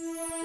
Yeah.